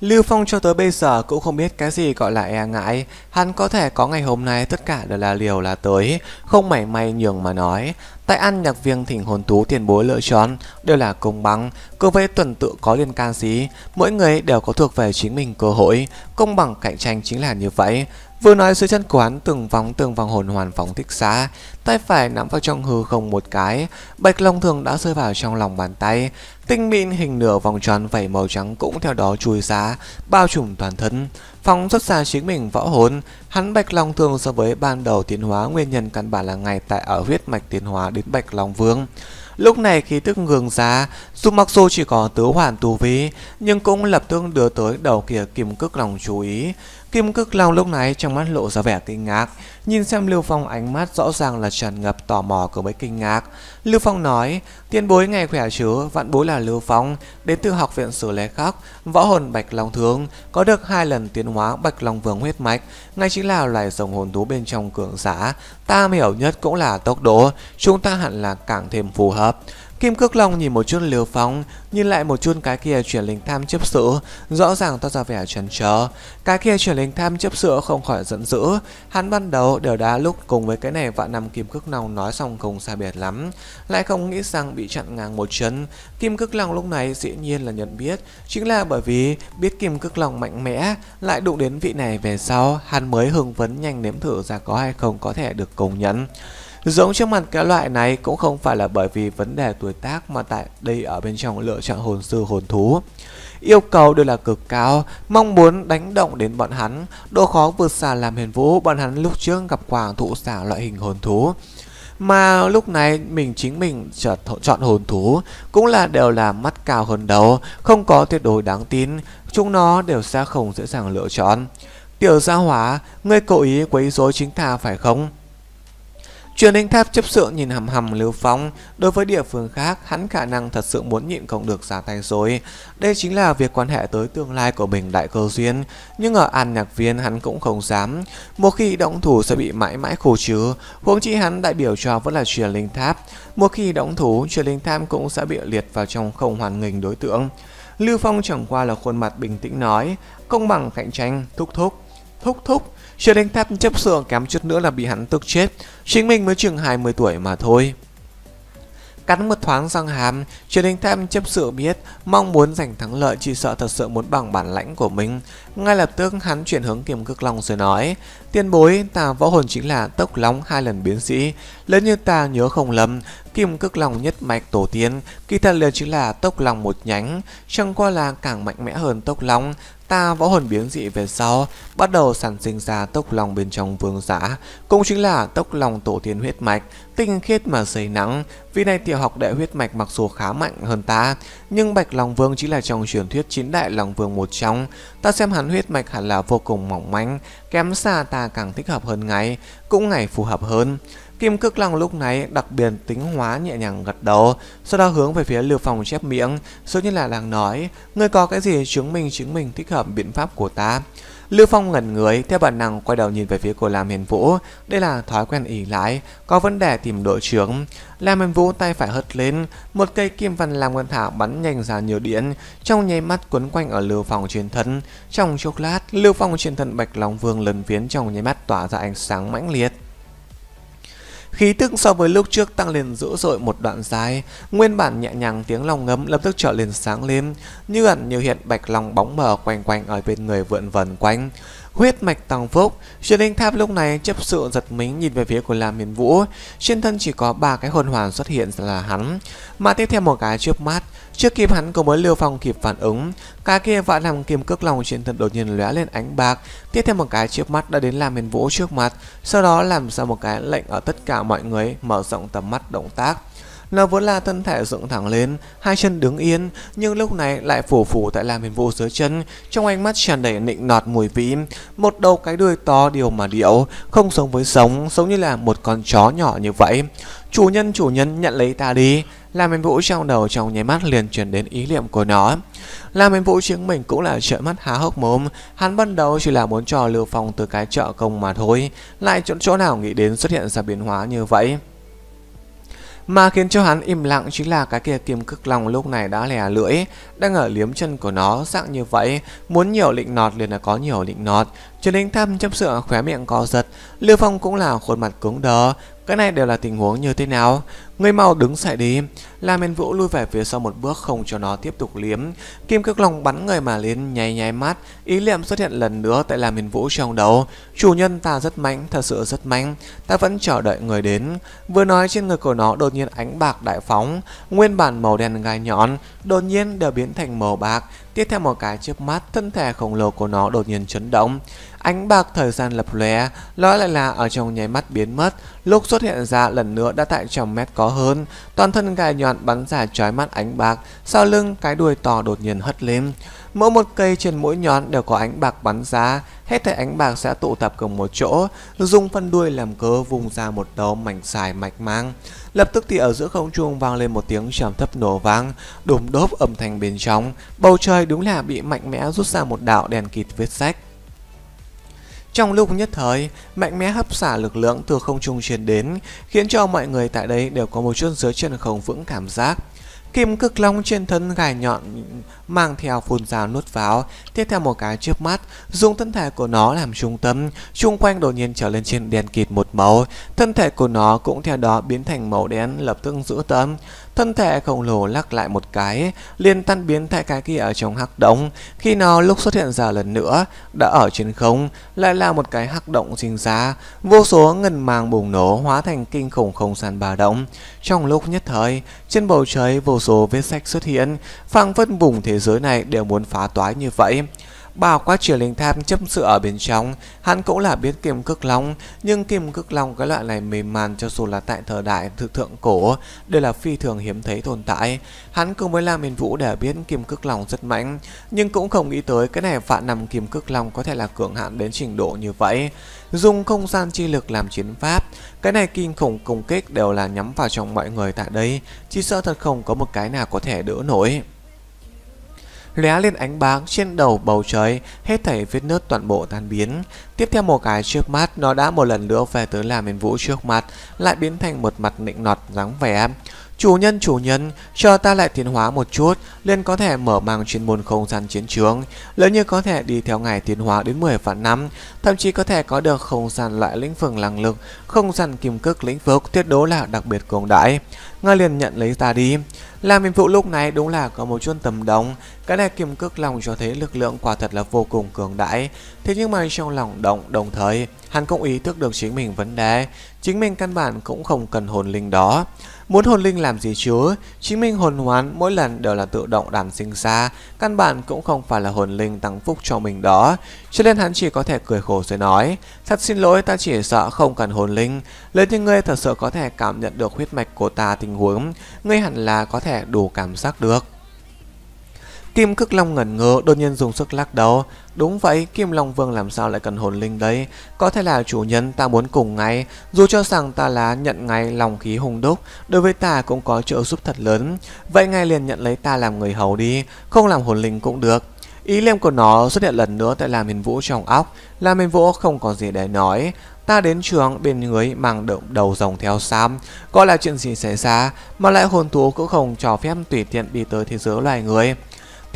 Lưu Phong cho tới bây giờ cũng không biết cái gì gọi là e ngại, hắn có thể có ngày hôm nay tất cả đều là liều là tới, không mảy may nhường mà nói. Tại ăn nhạc viên thỉnh hồn tú tiền bối lựa chọn đều là công bằng, cơ với tuần tự có liên can gì, mỗi người đều có thuộc về chính mình cơ hội, công bằng cạnh tranh chính là như vậy. Vừa nói dưới chân của hắn từng vòng từng vòng hồn hoàn phóng thích xa Tay phải nắm vào trong hư không một cái Bạch Long thường đã rơi vào trong lòng bàn tay. Tinh mịn hình nửa vòng tròn vảy màu trắng cũng theo đó chui ra Bao trùm toàn thân. Phóng xuất ra chính mình võ hồn Hắn Bạch Long thường so với ban đầu tiến hóa Nguyên nhân căn bản là ngay tại ở huyết mạch tiến hóa đến Bạch Long Vương. Lúc này khí tức ngường ra, dù mặc dù chỉ có tứ hoàn tu vi, nhưng cũng lập tức đưa tới đầu kia kim cước lòng chú ý. Kim cước long lúc này trong mắt lộ ra vẻ kinh ngạc, nhìn xem Lưu Phong ánh mắt rõ ràng là tràn ngập tò mò cùng với kinh ngạc. Lưu Phong nói, tiên bối ngày khỏe chứ, vạn bối là Lưu Phong, đến từ học viện sử lễ khắc, võ hồn Bạch Long Thương, có được hai lần tiến hóa Bạch Long Vương huyết mạch, ngay chính là loài rồng hồn thú bên trong cường giả. Ta hiểu nhất cũng là tốc độ, chúng ta hẳn là càng thêm phù hợp. Kim Cước Long nhìn một chút liều phóng, nhìn lại một chút cái kia chuyển linh tham chấp sự, rõ ràng toát ra vẻ chần chờ. Cái kia chuyển linh tham chấp sự không khỏi giận dữ, hắn ban đầu đều đã lúc cùng với cái này vạn năm Kim Cước Long nói xong cùng xa biệt lắm, lại không nghĩ rằng bị chặn ngang một chân. Kim Cước Long lúc này dĩ nhiên là nhận biết, chính là bởi vì biết Kim Cước Long mạnh mẽ, lại đụng đến vị này về sau, hắn mới hưng vấn nhanh nếm thử ra có hay không có thể được công nhận. Giống trước mặt cái loại này cũng không phải là bởi vì vấn đề tuổi tác mà tại đây ở bên trong lựa chọn hồn sư hồn thú. Yêu cầu đều là cực cao, mong muốn đánh động đến bọn hắn, độ khó vượt xa làm hiền vũ bọn hắn lúc trước gặp quảng thụ xả loại hình hồn thú. Mà lúc này mình chính mình chợt chọn hồn thú cũng là đều là mắt cao hơn đầu, không có tuyệt đối đáng tin, chúng nó đều sẽ không dễ dàng lựa chọn. Tiểu gia hóa, ngươi cố ý quấy rối chính thà phải không? Truyền linh tháp chấp sự nhìn hầm hầm Lưu Phong, đối với địa phương khác, hắn khả năng thật sự muốn nhịn không được ra tay rồi. Đây chính là việc quan hệ tới tương lai của mình đại cơ duyên, nhưng ở an nhạc viên hắn cũng không dám. Một khi động thủ sẽ bị mãi mãi khổ trừ, huống chi hắn đại biểu cho vẫn là truyền linh tháp. Một khi động thủ, truyền linh tháp cũng sẽ bị liệt vào trong không hoàn nghênh đối tượng. Lưu Phong chẳng qua là khuôn mặt bình tĩnh nói, công bằng cạnh tranh, thúc thúc, thúc thúc. Chưa đánh Thép chấp sượng kém chút nữa là bị hắn tức chết Chính mình mới chừng 20 tuổi mà thôi Cắn một thoáng răng hàm, Trần Đình Thép chấp sự biết, mong muốn giành thắng lợi chỉ sợ thật sự muốn bằng bản lãnh của mình. Ngay lập tức hắn chuyển hướng kiềm cực long rồi nói, tiên bối, ta võ hồn chính là tốc long hai lần biến sĩ. Lớn như ta nhớ không lầm, kim cực lòng nhất mạch tổ tiên, kỳ thật liền chính là tốc long một nhánh, chẳng qua là càng mạnh mẽ hơn tốc long, Ta võ hồn biến dị về sau, bắt đầu sản sinh ra tốc lòng bên trong vương giả, cũng chính là tốc lòng tổ tiên huyết mạch, tinh khiết mà dày nắng. Vì này tiểu học đại huyết mạch mặc dù khá mạnh hơn ta, nhưng bạch lòng vương chỉ là trong truyền thuyết chín đại lòng vương một trong. Ta xem hắn huyết mạch hẳn là vô cùng mỏng manh, kém xa ta càng thích hợp hơn ngày, cũng ngày phù hợp hơn. Kim Cước Long lúc này đặc biệt tính hóa nhẹ nhàng gật đầu, sau đó hướng về phía Lưu Phong chép miệng, giống như là đang nói, ngươi có cái gì chứng minh chứng minh thích hợp biện pháp của ta. Lưu Phong ngẩn người, theo bản năng quay đầu nhìn về phía của Lam Hiền Vũ. Đây là thói quen ỉ lại, có vấn đề tìm đội trưởng. Lam Hiền Vũ tay phải hất lên, một cây kim văn làm ngân thảo bắn nhanh ra nhiều điện, trong nháy mắt quấn quanh ở Lưu Phong trên thân. Trong chốc lát, Lưu Phong trên thân Bạch Long Vương lần phiến trong nháy mắt tỏa ra ánh sáng mãnh liệt. Khí tức so với lúc trước tăng lên dữ dội một đoạn dài, nguyên bản nhẹ nhàng tiếng lòng ngấm lập tức trở lên sáng lên, như ẩn như hiện bạch lòng bóng mờ quanh quanh ở bên người vượn vần quanh. Huyết mạch tăng phúc, Truyền linh tháp lúc này chấp sự giật mình nhìn về phía của Lam Miền Vũ, trên thân chỉ có ba cái hồn hoàn xuất hiện là hắn, mà tiếp theo một cái trước mắt, trước kịp hắn có mới Lưu Phong kịp phản ứng, cái kia vạn làm kim cước lòng trên thân đột nhiên lóe lên ánh bạc, tiếp theo một cái trước mắt đã đến Lam Miền Vũ trước mặt, sau đó làm ra một cái lệnh ở tất cả mọi người mở rộng tầm mắt động tác. Nó vốn là thân thể dựng thẳng lên, hai chân đứng yên, nhưng lúc này lại phủ phủ tại làm hình vụ dưới chân, trong ánh mắt tràn đầy nịnh nọt mùi vị, một đầu cái đuôi to điều mà điệu, không sống với sống, giống như là một con chó nhỏ như vậy. Chủ nhân chủ nhân nhận lấy ta đi, làm hình vũ trong đầu trong nháy mắt liền chuyển đến ý niệm của nó. Làm hình vũ chính mình cũng là trợn mắt há hốc mồm, hắn ban đầu chỉ là muốn trò lưu phong từ cái chợ công mà thôi, lại chỗ chỗ nào nghĩ đến xuất hiện ra biến hóa như vậy. Mà khiến cho hắn im lặng chính là cái kia kim cực long lúc này đã lè lưỡi, đang ở liếm chân của nó dạng như vậy, muốn nhiều lịnh nọt liền là có nhiều lịnh nọt. Trần Đình Thâm trong sự khóe miệng co giật, Lưu Phong cũng là khuôn mặt cứng đờ, cái này đều là tình huống như thế nào? Người mau đứng dậy đi. La Miên Vũ lui về phía sau một bước không cho nó tiếp tục liếm. Kim cực long bắn người mà lên nháy nháy mắt. Ý niệm xuất hiện lần nữa tại La Miên Vũ trong đầu. Chủ nhân ta rất mạnh, thật sự rất mạnh. Ta vẫn chờ đợi người đến. Vừa nói trên người của nó đột nhiên ánh bạc đại phóng. Nguyên bản màu đen gai nhọn, đột nhiên đều biến thành màu bạc. Tiếp theo một cái chớp mắt, thân thể khổng lồ của nó đột nhiên chấn động. Ánh bạc thời gian lập lóe, nó lại là ở trong nháy mắt biến mất, lúc xuất hiện ra lần nữa đã tại trong mét có hơn, toàn thân gai nhọn bắn ra trói mắt ánh bạc, sau lưng cái đuôi to đột nhiên hất lên. Mỗi một cây trên mỗi nhọn đều có ánh bạc bắn ra, hết thảy ánh bạc sẽ tụ tập cùng một chỗ, dùng phân đuôi làm cớ vùng ra một đầu mảnh xài mạch mang. Lập tức thì ở giữa không trung vang lên một tiếng trầm thấp nổ vang, đùm đốp âm thanh bên trong, bầu trời đúng là bị mạnh mẽ rút ra một đạo đèn kịt vết sách. Trong lúc nhất thời, mạnh mẽ hấp xả lực lượng từ không trung truyền đến, khiến cho mọi người tại đây đều có một chút dưới chân không vững cảm giác. Kim cực long trên thân gài nhọn mang theo phun rào nuốt vào, tiếp theo một cái trước mắt, dùng thân thể của nó làm trung tâm, xung quanh đột nhiên trở lên trên đèn kịt một màu, thân thể của nó cũng theo đó biến thành màu đen lập tức giữ tâm. Thân thể khổng lồ lắc lại một cái, liền tan biến tại cái kia ở trong hắc động. Khi nó lúc xuất hiện ra lần nữa, đã ở trên không, lại là một cái hắc động sinh ra. Vô số ngân màng bùng nổ hóa thành kinh khủng không gian bà động. Trong lúc nhất thời, trên bầu trời vô số vết sách xuất hiện, phang phất vùng thế giới này đều muốn phá toái như vậy. Bảo quá triều linh tham chấp sự ở bên trong, hắn cũng là biết kim cước long, nhưng kim cước long cái loại này mềm màn cho dù là tại thời đại thực thượng cổ, đều là phi thường hiếm thấy tồn tại. Hắn cùng với làm Miền Vũ để biết kim cước long rất mạnh, nhưng cũng không nghĩ tới cái này vạn nằm kim cước long có thể là cường hạn đến trình độ như vậy. Dùng không gian chi lực làm chiến pháp, cái này kinh khủng công kích đều là nhắm vào trong mọi người tại đây, chỉ sợ thật không có một cái nào có thể đỡ nổi lóe lên ánh báng trên đầu bầu trời, hết thảy vết nứt toàn bộ tan biến. Tiếp theo một cái trước mắt, nó đã một lần nữa về tới làm miền vũ trước mặt, lại biến thành một mặt nịnh nọt dáng vẻ. Chủ nhân chủ nhân, cho ta lại tiến hóa một chút, liền có thể mở mang chuyên môn không gian chiến trường. Lỡ như có thể đi theo ngày tiến hóa đến 10 vạn năm, thậm chí có thể có được không gian loại lĩnh vực năng lực, không gian kim cước lĩnh vực tuyệt đối là đặc biệt cường đại. Ngài liền nhận lấy ta đi. Làm nhiệm vụ lúc này đúng là có một chút tầm đồng, cái này kim cước lòng cho thấy lực lượng quả thật là vô cùng cường đại. Thế nhưng mà trong lòng động đồng thời, hắn cũng ý thức được chính mình vấn đề, chính mình căn bản cũng không cần hồn linh đó. Muốn hồn linh làm gì chứ? Chính mình hồn hoán mỗi lần đều là tự động đàn sinh ra, căn bản cũng không phải là hồn linh tăng phúc cho mình đó. Cho nên hắn chỉ có thể cười khổ rồi nói, thật xin lỗi ta chỉ sợ không cần hồn linh. Nếu như ngươi thật sự có thể cảm nhận được huyết mạch của ta tình huống, ngươi hẳn là có thể đủ cảm giác được. Kim Cức Long ngẩn ngơ, đột nhiên dùng sức lắc đầu. Đúng vậy, Kim Long Vương làm sao lại cần hồn linh đấy? Có thể là chủ nhân ta muốn cùng ngay, dù cho rằng ta là nhận ngay lòng khí hùng đúc, đối với ta cũng có trợ giúp thật lớn. Vậy ngay liền nhận lấy ta làm người hầu đi, không làm hồn linh cũng được. Ý liêm của nó xuất hiện lần nữa tại làm hình Vũ trong óc, làm hình Vũ không có gì để nói. Ta đến trường bên người mang động đầu rồng theo xám Có là chuyện gì xảy ra Mà lại hồn thú cũng không cho phép tùy tiện đi tới thế giới loài người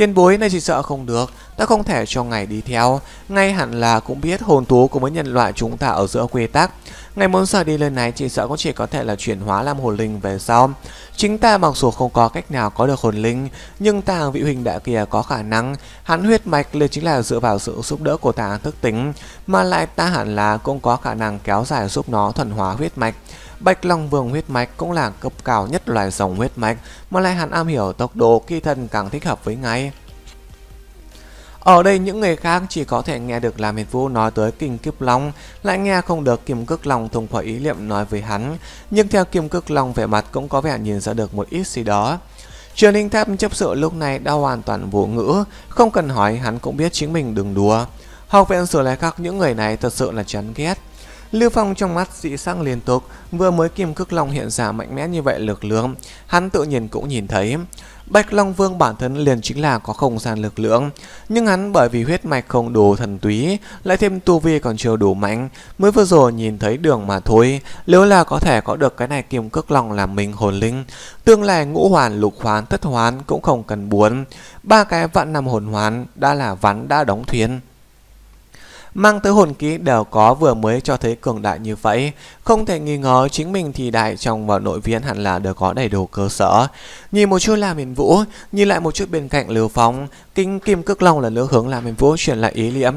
Tiền bối này chỉ sợ không được, ta không thể cho ngài đi theo. Ngay hẳn là cũng biết hồn thú của mấy nhân loại chúng ta ở giữa quy tắc. Ngài muốn sợ đi lên này chỉ sợ cũng chỉ có thể là chuyển hóa làm hồn linh về sau. Chính ta mặc dù không có cách nào có được hồn linh, nhưng ta vị huynh đại kia có khả năng. Hắn huyết mạch liền chính là dựa vào sự giúp đỡ của ta thức tính, mà lại ta hẳn là cũng có khả năng kéo dài giúp nó thuần hóa huyết mạch. Bạch Long Vương huyết mạch cũng là cấp cao nhất loài rồng huyết mạch, mà lại hắn am hiểu tốc độ kỳ thân càng thích hợp với ngay. Ở đây những người khác chỉ có thể nghe được làm Hiền Vũ nói tới Kinh Kiếp Long, lại nghe không được Kim Cước Long thông qua ý niệm nói với hắn, nhưng theo Kim Cước Long vẻ mặt cũng có vẻ nhìn ra được một ít gì đó. Trường Ninh Tháp chấp sự lúc này đã hoàn toàn vô ngữ, không cần hỏi hắn cũng biết chính mình đừng đùa. Học viện sửa lại khác những người này thật sự là chán ghét. Lưu Phong trong mắt dị sắc liên tục, vừa mới kim cước long hiện ra mạnh mẽ như vậy lực lượng, hắn tự nhiên cũng nhìn thấy. Bạch Long Vương bản thân liền chính là có không gian lực lượng, nhưng hắn bởi vì huyết mạch không đủ thần túy, lại thêm tu vi còn chưa đủ mạnh, mới vừa rồi nhìn thấy đường mà thôi. Nếu là có thể có được cái này kim cước long làm mình hồn linh, tương lai ngũ hoàn, lục hoàn, thất hoàn cũng không cần buồn. Ba cái vạn năm hồn hoàn đã là ván đã đóng thuyền mang tới hồn ký đều có vừa mới cho thấy cường đại như vậy. Không thể nghi ngờ chính mình thì đại trong và nội viên hẳn là đều có đầy đủ cơ sở. Nhìn một chút làm Miền Vũ, nhìn lại một chút bên cạnh Lưu Phong, kinh kim cước long là nữa hướng làm Miền Vũ chuyển lại ý liễm,